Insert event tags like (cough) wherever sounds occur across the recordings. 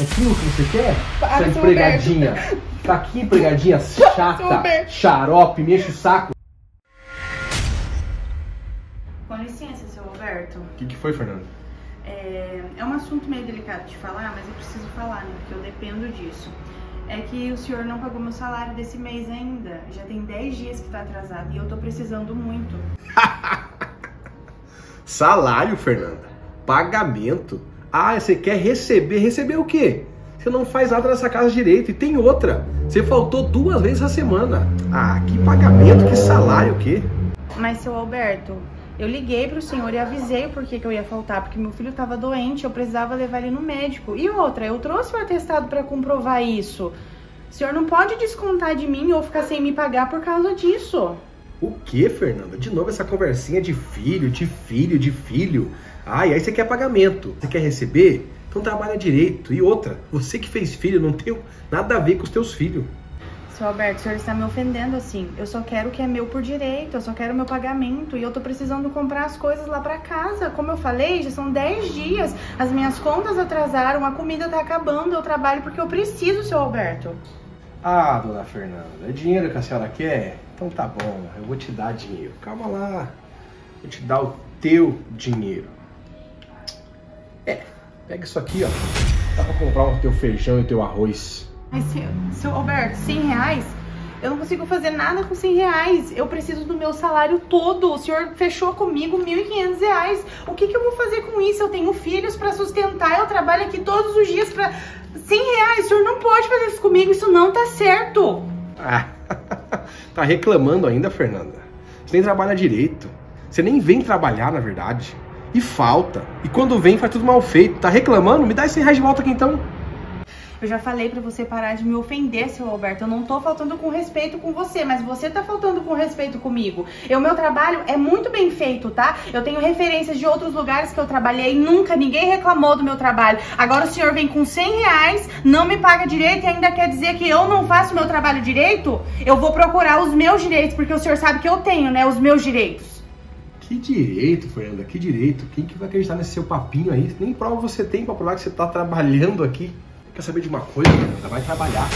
É aquilo que você quer? Para, Essa seu empregadinha. Tá aqui, empregadinha (laughs) chata, xarope, me enche o saco. Com licença, seu Roberto. O que, que foi, Fernando? É, é um assunto meio delicado de falar, mas eu preciso falar, né? Porque eu dependo disso. É que o senhor não pagou meu salário desse mês ainda. Já tem 10 dias que tá atrasado e eu tô precisando muito. (laughs) Salário, Fernanda. Pagamento. Ah, você quer receber? Receber o quê? Você não faz nada nessa casa direito. E tem outra. Você faltou duas vezes a semana. Ah, que pagamento, que salário, o quê? Mas, seu Alberto, eu liguei pro senhor e avisei o porquê que eu ia faltar, porque meu filho tava doente, eu precisava levar ele no médico. E outra, eu trouxe o atestado pra comprovar isso. O senhor não pode descontar de mim ou ficar sem me pagar por causa disso. O que, Fernanda? De novo essa conversinha de filho, de filho, de filho. Ah, e aí você quer pagamento. Você quer receber? Então trabalha direito. E outra, você que fez filho não tem nada a ver com os teus filhos. Seu Alberto, o senhor está me ofendendo assim. Eu só quero o que é meu por direito, eu só quero o meu pagamento e eu tô precisando comprar as coisas lá pra casa. Como eu falei, já são 10 dias, as minhas contas atrasaram, a comida tá acabando, eu trabalho porque eu preciso, seu Alberto. Ah, dona Fernanda, é dinheiro que a senhora quer? Então tá bom, eu vou te dar dinheiro. Calma lá, vou te dar o teu dinheiro. É, pega isso aqui, ó. Dá pra comprar o teu feijão e o teu arroz. Mas, seu, seu Alberto, 100 reais? Eu não consigo fazer nada com 100 reais. Eu preciso do meu salário todo. O senhor fechou comigo 1.500 reais. O que, que eu vou fazer com isso? Eu tenho filhos pra sustentar. Eu trabalho aqui todos os dias pra 100 reais. O senhor não pode fazer isso comigo. Isso não tá certo. Ah, (laughs) tá reclamando ainda, Fernanda? Você nem trabalha direito. Você nem vem trabalhar, na verdade. E falta. E quando vem, faz tudo mal feito. Tá reclamando? Me dá esse 100 reais de volta aqui então. Eu já falei pra você parar de me ofender, seu Alberto. Eu não tô faltando com respeito com você, mas você tá faltando com respeito comigo. O meu trabalho é muito bem feito, tá? Eu tenho referências de outros lugares que eu trabalhei e nunca ninguém reclamou do meu trabalho. Agora o senhor vem com 100 reais, não me paga direito e ainda quer dizer que eu não faço meu trabalho direito? Eu vou procurar os meus direitos, porque o senhor sabe que eu tenho, né? Os meus direitos. Que direito, Fernanda, que direito. Quem que vai acreditar nesse seu papinho aí? Nem prova você tem pra provar que você tá trabalhando aqui. Quer saber de uma coisa, Fernanda? Vai trabalhar.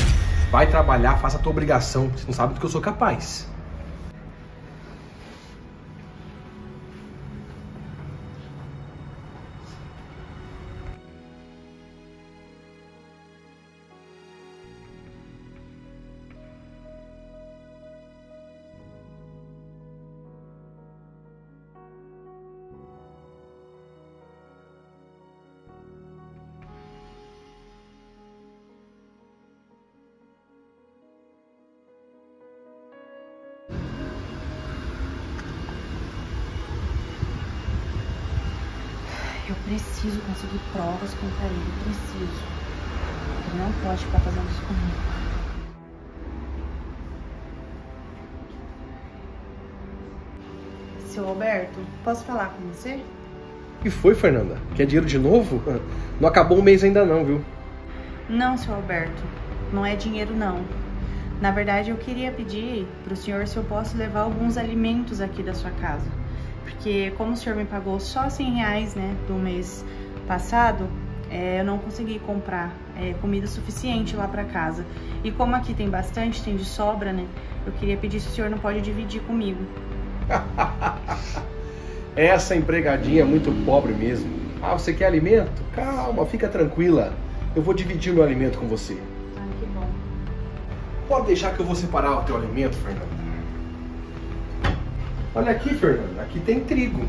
Vai trabalhar, faça a tua obrigação. Você não sabe do que eu sou capaz. Eu preciso conseguir provas contra ele, preciso. Ele não pode ficar fazendo isso comigo. Seu Alberto, posso falar com você? O que foi, Fernanda? Quer dinheiro de novo? (laughs) Não acabou o mês ainda não, viu? Não, seu Alberto, não é dinheiro não. Na verdade, eu queria pedir pro senhor se eu posso levar alguns alimentos aqui da sua casa. Porque como o senhor me pagou só 100 reais, né, do mês passado, é, eu não consegui comprar é, comida suficiente lá pra casa. E como aqui tem bastante, tem de sobra, né, eu queria pedir se o senhor não pode dividir comigo. (laughs) Essa empregadinha é muito pobre mesmo. Ah, você quer alimento? Calma, fica tranquila. Eu vou dividir o meu alimento com você. Ah, que bom. Pode deixar que eu vou separar o teu alimento, Fernanda. Olha aqui, Fernanda, aqui tem trigo.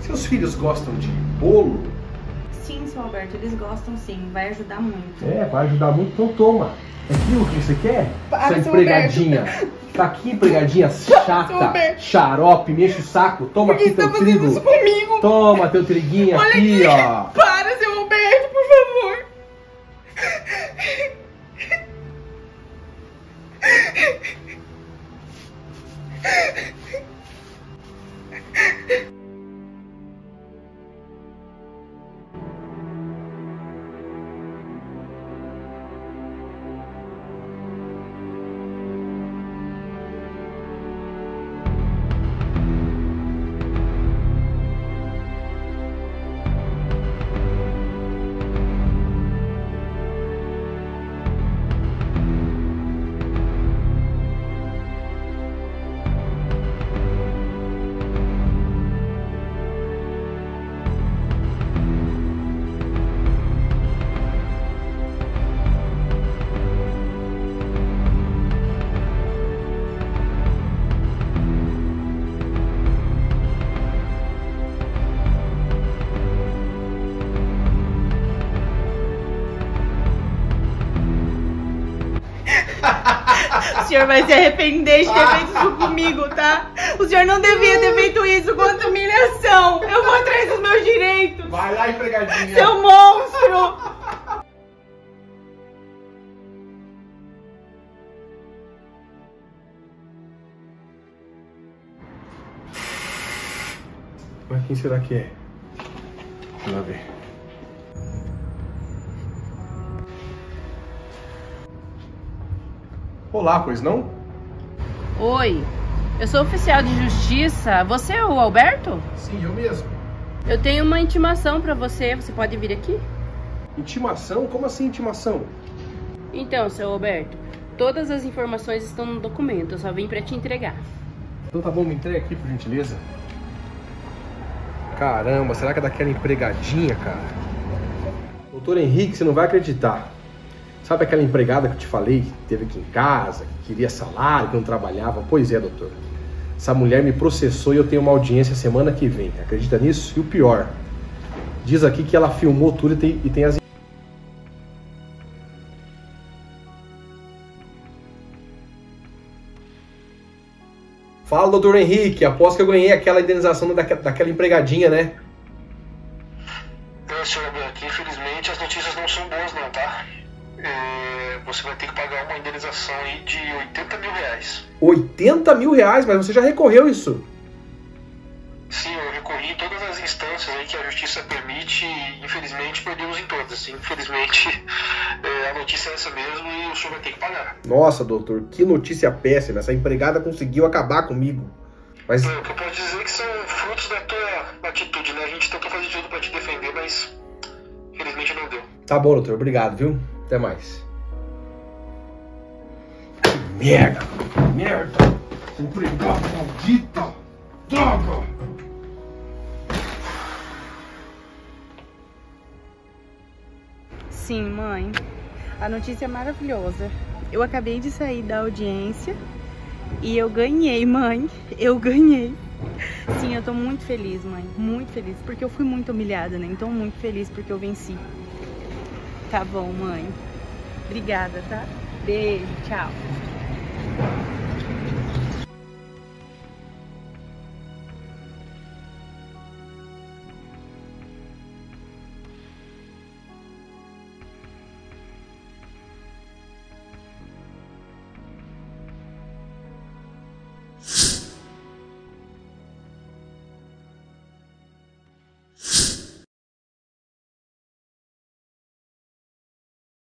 Seus filhos gostam de bolo? Sim, seu Alberto, eles gostam sim, vai ajudar muito. É, vai ajudar muito, então toma. É aquilo que você quer? Para, seu empregadinha. Tá aqui, empregadinha (laughs) chata, xarope, me enche o saco. Toma aqui teu trigo. Toma teu triguinho Olha aqui, aqui. ó. Senhor vai se arrepender de ter feito isso comigo, tá? O senhor não devia ter feito isso. Quanta humilhação. Eu vou atrás dos meus direitos. Vai lá, empregadinha. Seu monstro. Mas quem será que é? Vamos lá ver. Olá, pois não? Oi, eu sou oficial de justiça. Você é o Alberto? Sim, eu mesmo. Eu tenho uma intimação pra você. Você pode vir aqui? Intimação? Como assim intimação? Então, seu Alberto, todas as informações estão no documento. Eu só vim pra te entregar. Então tá bom, me entrega aqui, por gentileza. Caramba, será que é daquela empregadinha, cara? Doutor Henrique, você não vai acreditar. Sabe aquela empregada que eu te falei, que teve aqui em casa, que queria salário, que não trabalhava? Pois é, doutor. Essa mulher me processou e eu tenho uma audiência semana que vem. Acredita nisso? E o pior, diz aqui que ela filmou tudo e tem, e tem as. Fala, doutor Henrique. Aposto que eu ganhei aquela indenização daquela, daquela empregadinha, né? É, senhor Alberto, infelizmente as notícias não são boas não, tá? É, você vai ter que pagar uma indenização aí de 80 mil reais. 80 mil reais, mas você já recorreu isso. Sim, eu recorri em todas as instâncias aí que a justiça permite e infelizmente perdemos em todas. Infelizmente (laughs) é, a notícia é essa mesmo e o senhor vai ter que pagar. Nossa, doutor, que notícia péssima. Essa empregada conseguiu acabar comigo. Mas Então, o que eu posso dizer é que são frutos da tua atitude, né? A gente tentou fazer de tudo pra te defender, mas infelizmente não deu. tá bom, doutor. Obrigado, viu? Até mais. Que merda! Merda! Empregada maldita! Droga! Sim, mãe. A notícia é maravilhosa. Eu acabei de sair da audiência e eu ganhei, mãe. Eu ganhei. Sim, eu tô muito feliz, mãe. Muito feliz. Porque eu fui muito humilhada, né? Então, muito feliz porque eu venci. Tá bom, mãe. Obrigada, tá? Beijo, tchau.